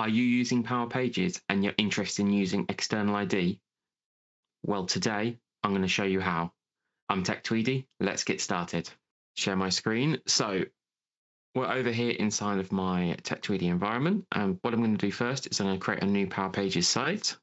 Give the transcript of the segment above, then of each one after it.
Are you using Power Pages and you're interested in using external ID? Well, today I'm going to show you how. I'm Tech Tweedie. Let's get started. Share my screen. So we're over here inside of my Tech Tweedie environment. And what I'm going to do first is I'm going to create a new Power Pages site.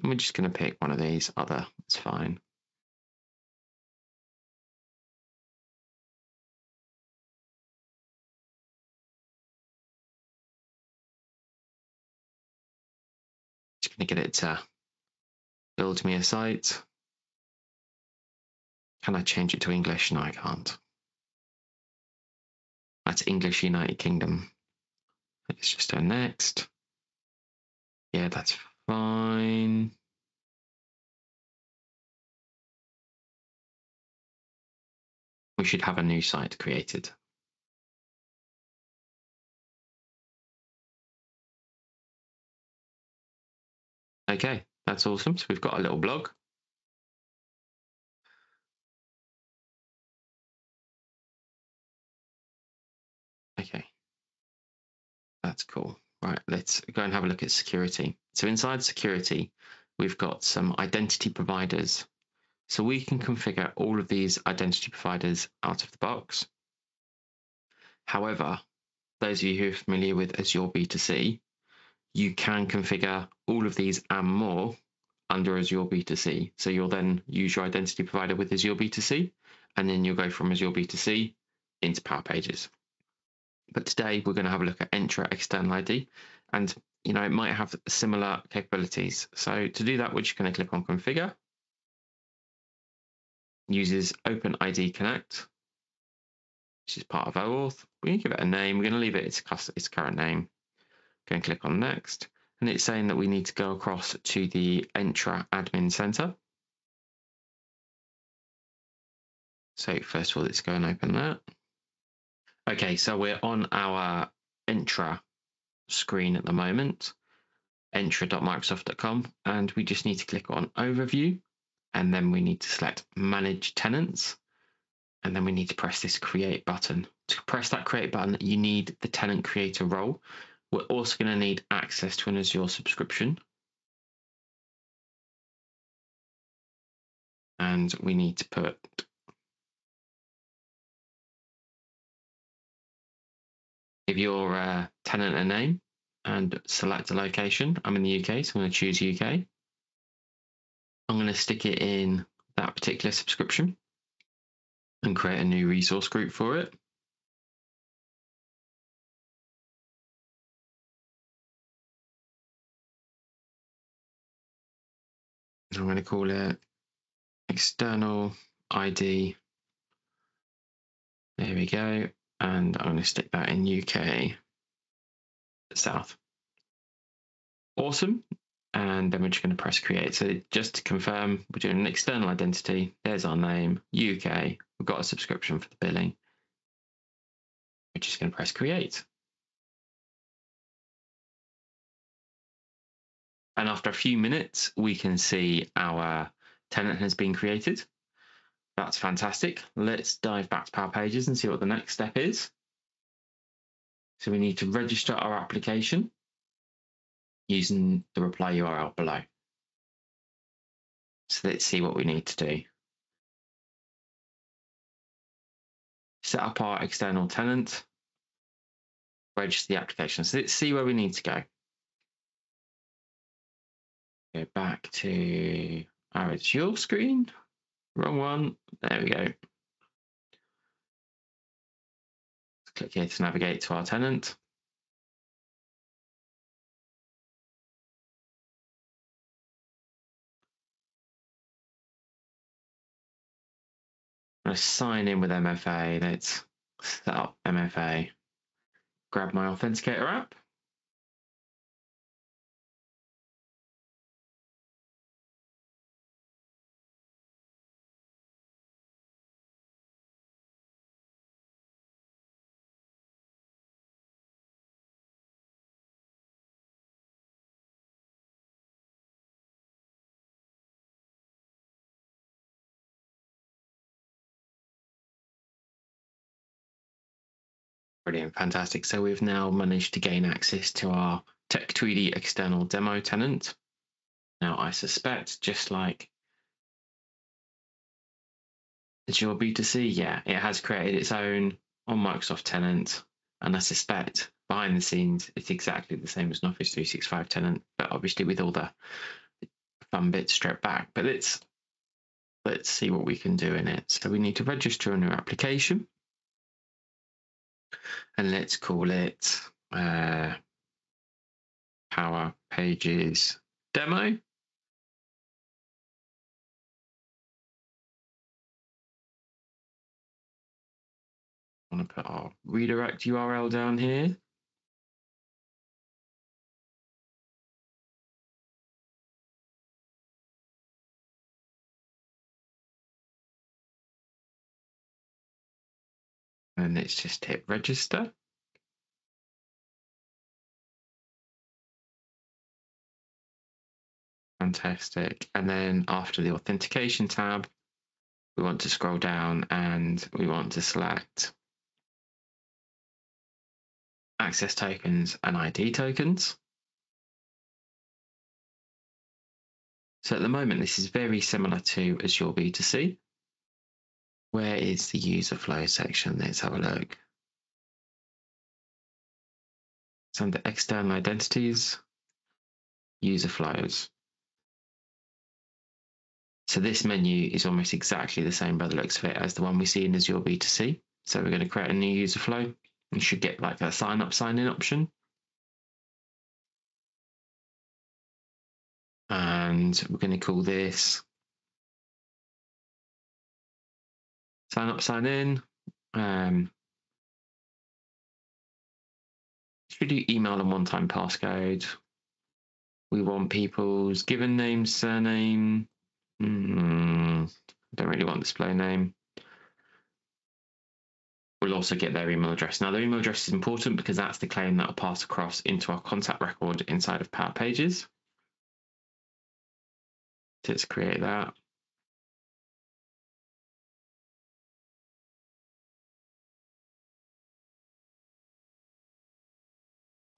And we're just going to pick one of these oh, other, it's fine. Going to get it to build me a site. Can I change it to English? No, I can't. That's English United Kingdom. Let's just do next. Yeah, that's fine. We should have a new site created. Okay, that's awesome. So we've got a little blog. Okay, that's cool. Right, let's go and have a look at security. So inside security, we've got some identity providers. So we can configure all of these identity providers out of the box. However, those of you who are familiar with Azure B2C, you can configure all of these and more under Azure B2C. So you'll then use your identity provider with Azure B2C, and then you'll go from Azure B2C into Power Pages. But today we're going to have a look at Entra External ID, and you know it might have similar capabilities. So to do that, we're just going to click on Configure. Uses OpenID Connect, which is part of OAuth. We're going to give it a name. We're going to leave it its, its current name. Go and click on next. And it's saying that we need to go across to the Entra Admin Center. So first of all, let's go and open that. Okay, so we're on our Entra screen at the moment, entra.microsoft.com, and we just need to click on Overview, and then we need to select Manage Tenants, and then we need to press this Create button. To press that Create button, you need the Tenant Creator role, we're also going to need access to an Azure subscription. And we need to put give your uh, tenant a name and select a location. I'm in the UK, so I'm going to choose UK. I'm going to stick it in that particular subscription and create a new resource group for it. I'm going to call it external ID. There we go. And I'm going to stick that in UK South. Awesome. And then we're just going to press create. So just to confirm, we're doing an external identity. There's our name, UK. We've got a subscription for the billing. We're just going to press create. And after a few minutes, we can see our tenant has been created. That's fantastic. Let's dive back to Power Pages and see what the next step is. So we need to register our application using the reply URL below. So let's see what we need to do. Set up our external tenant, register the application. So let's see where we need to go go back to our Azure screen. Wrong one. There we go. Click here to navigate to our tenant. To sign in with MFA. Let's set up MFA. Grab my Authenticator app. Brilliant, fantastic. So we've now managed to gain access to our Tech Tweedie external demo tenant. Now I suspect just like Azure B2C, yeah, it has created its own on Microsoft tenant. And I suspect behind the scenes, it's exactly the same as an Office 365 tenant, but obviously with all the fun bits stripped back. But let's let's see what we can do in it. So we need to register a new application. And let's call it uh, Power Pages Demo. I want to put our redirect URL down here. And let's just hit register. Fantastic. And then after the authentication tab, we want to scroll down and we want to select access tokens and ID tokens. So at the moment, this is very similar to Azure B2C. Where is the user flow section? Let's have a look. It's under external identities, user flows. So this menu is almost exactly the same by the looks of it as the one we see in Azure B2C. So we're going to create a new user flow. You should get like a sign up, sign in option. And we're going to call this sign up, sign in. Um, should do email and one time passcode. We want people's given name, surname. Mm, don't really want display name. We'll also get their email address. Now, their email address is important because that's the claim that will pass across into our contact record inside of Power Pages. Let's create that.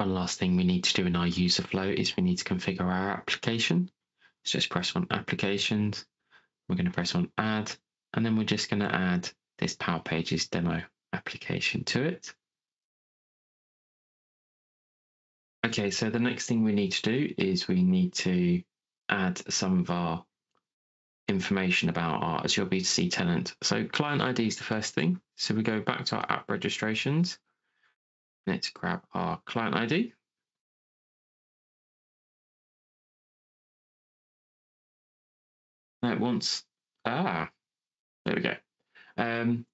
One last thing we need to do in our user flow is we need to configure our application. So just press on applications. We're going to press on add, and then we're just going to add this Power Pages demo application to it. Okay, so the next thing we need to do is we need to add some of our information about our Azure B2C tenant. So client ID is the first thing. So we go back to our app registrations. Let's grab our client ID. Now it wants, ah, there we go. Um,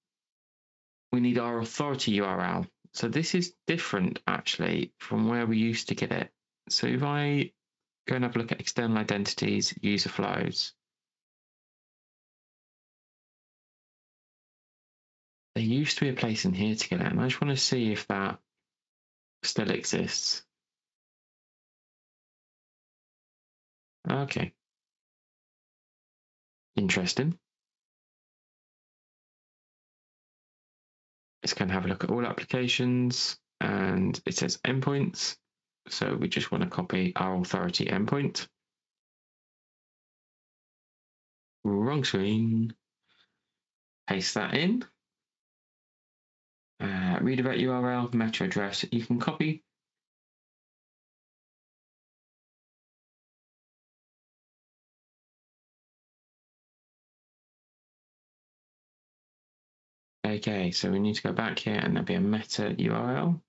we need our authority URL. So this is different actually from where we used to get it. So if I go and have a look at external identities, user flows, there used to be a place in here to get it, and I just want to see if that still exists. Okay. Interesting. It's going to have a look at all applications and it says endpoints. So we just want to copy our authority endpoint. Wrong screen. Paste that in. Uh, redirect URL, meta address. You can copy Okay, so we need to go back here and there'll be a meta URL.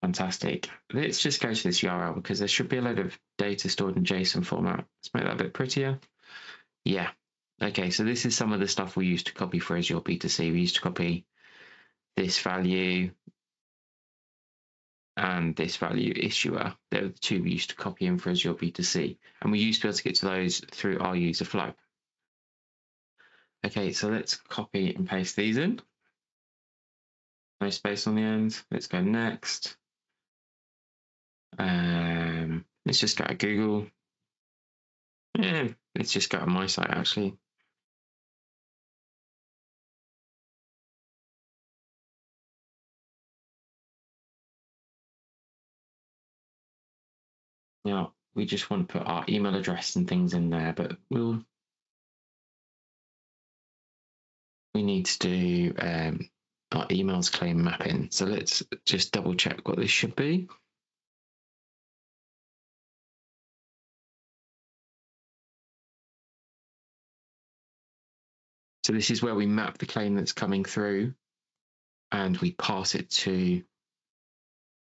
Fantastic. Let's just go to this URL because there should be a load of data stored in JSON format. Let's make that a bit prettier. Yeah. Okay, so this is some of the stuff we used to copy for Azure B2C. We used to copy this value and this value issuer. They're the two we used to copy in for Azure B2C. And we used to be able to get to those through our user flow. Okay, so let's copy and paste these in. No space on the end. Let's go next. Um, let's just go to Google. Yeah, let's just go to my site actually. Now we just want to put our email address and things in there, but we'll we need to do um, our emails claim mapping. So let's just double check what this should be. So this is where we map the claim that's coming through and we pass it to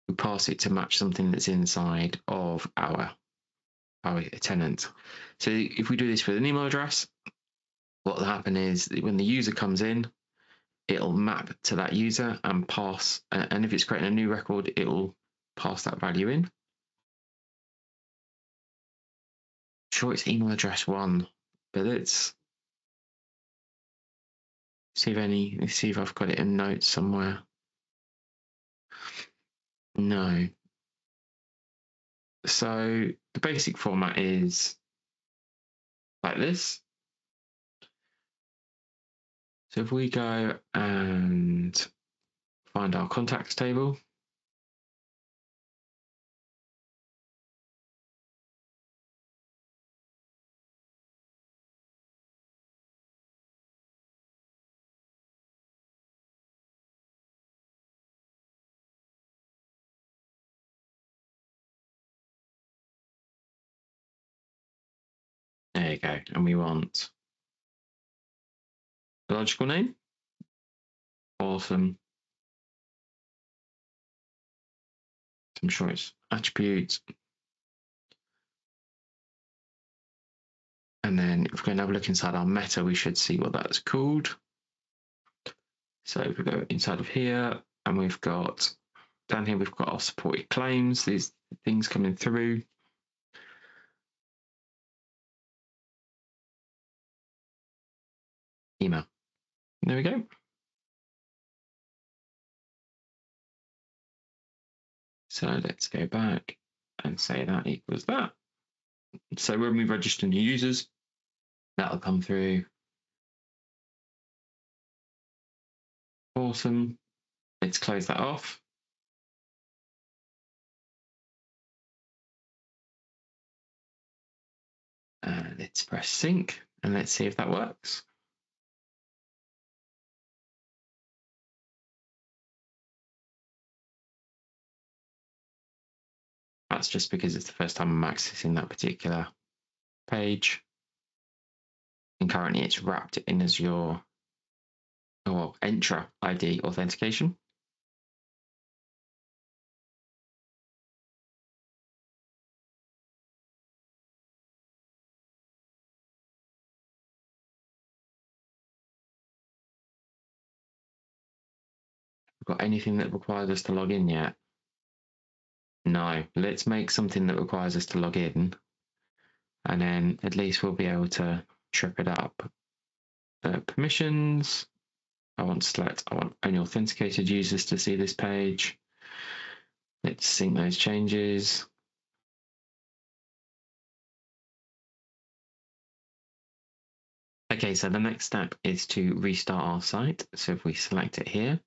we pass it to match something that's inside of our our tenant. So if we do this with an email address, what will happen is when the user comes in, it'll map to that user and pass, uh, and if it's creating a new record, it'll pass that value in. Sure, it's email address one, but it's see if any let's see if I've got it in notes somewhere. No. So the basic format is like this. So if we go and find our contacts table, Go. And we want the logical name. Awesome. Some choice attributes. And then if we're going to have a look inside our meta, we should see what that's called. So if we go inside of here and we've got down here, we've got our supported claims, these things coming through. Email. There we go. So let's go back and say that equals that. So when we register new users, that'll come through. Awesome. Let's close that off. Uh, let's press sync and let's see if that works. That's just because it's the first time I'm accessing that particular page. And currently it's wrapped in Azure or Entra ID authentication. Got anything that requires us to log in yet? No, let's make something that requires us to log in. And then at least we'll be able to trip it up. Uh, permissions. I want to select, I want only authenticated users to see this page. Let's sync those changes. Okay, so the next step is to restart our site. So if we select it here,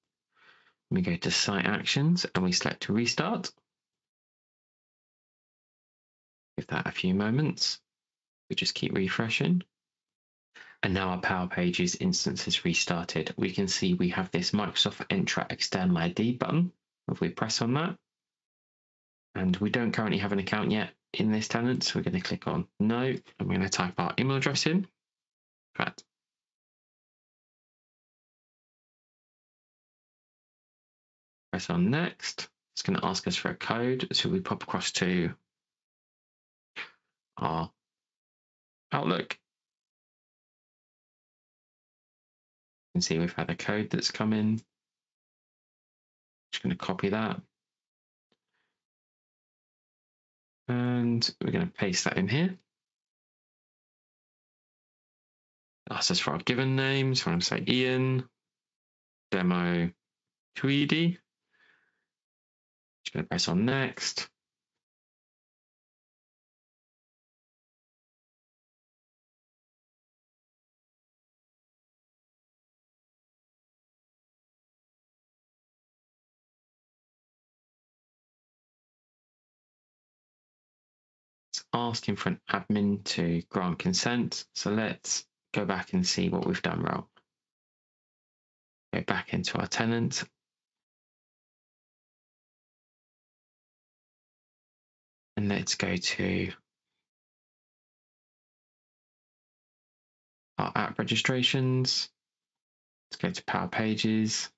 we go to site actions and we select to restart. Give that a few moments. We just keep refreshing. And now our Power Pages instance is restarted. We can see we have this Microsoft Entra External ID button. If we press on that, and we don't currently have an account yet in this tenant, so we're going to click on No, and we're going to type our email address in. Press on Next. It's going to ask us for a code, so we pop across to our Outlook. You can see we've had a code that's come in. Just going to copy that. And we're going to paste that in here. Asks us for our given names. So I'm going to say Ian, demo Tweedie. Just going to press on next. Asking for an admin to grant consent. So let's go back and see what we've done wrong. Go back into our tenant. And let's go to our app registrations. Let's go to Power Pages.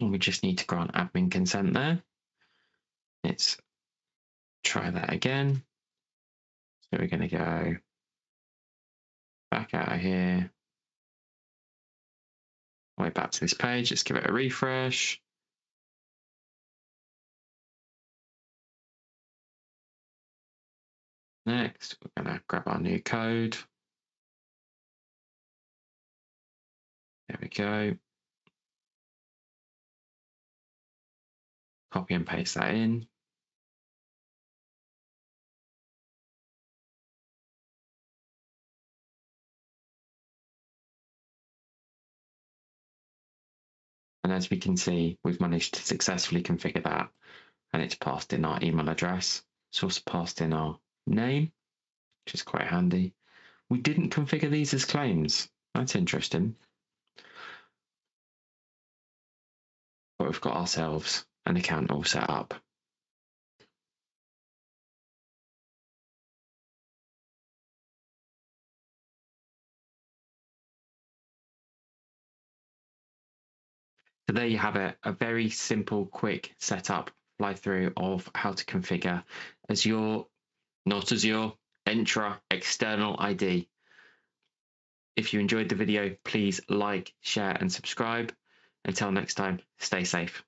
We just need to grant admin consent there. Let's try that again. So we're going to go back out of here. Way back to this page. Let's give it a refresh. Next, we're going to grab our new code. There we go. Copy and paste that in. And as we can see, we've managed to successfully configure that and it's passed in our email address. It's also passed in our name, which is quite handy. We didn't configure these as claims. That's interesting. But we've got ourselves an account all set up. So there you have it, a very simple, quick setup fly through of how to configure Azure, not Azure, Entra external ID. If you enjoyed the video, please like, share and subscribe. Until next time, stay safe.